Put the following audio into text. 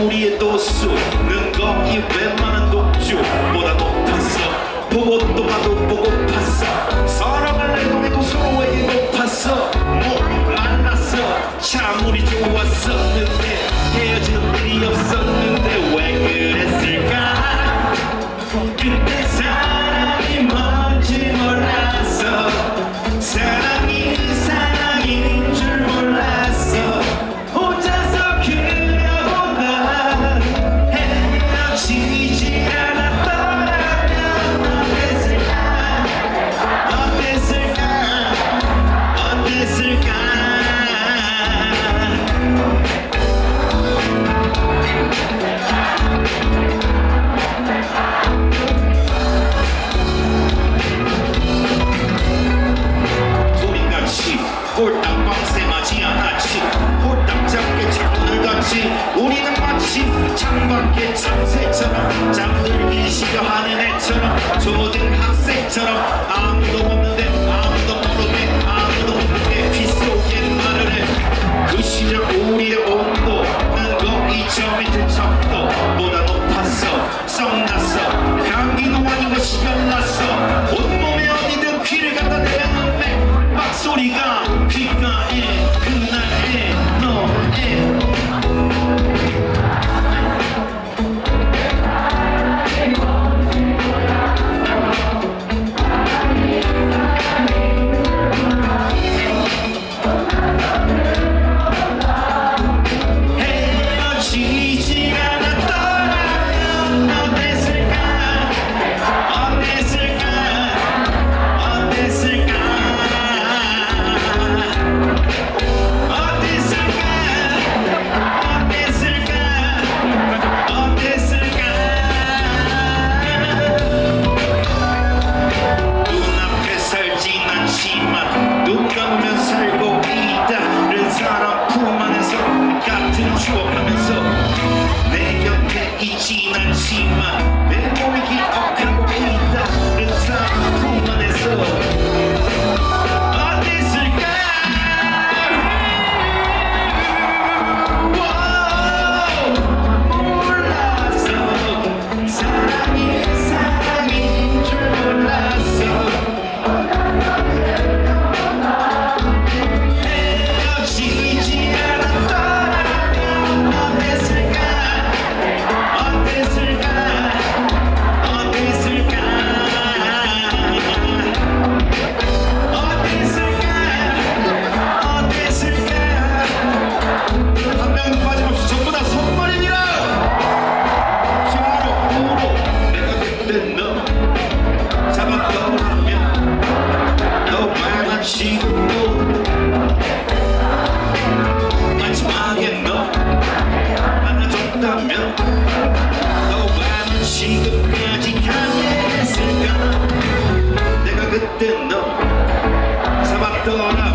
우리의 도수 는거이 웬만한 독주보다 높았어. 보고도 봐도 보고 팠어. 사랑을 내도 해도 서로에게 높았어. 못 만났어. 참 우리 entendam. Sabatão na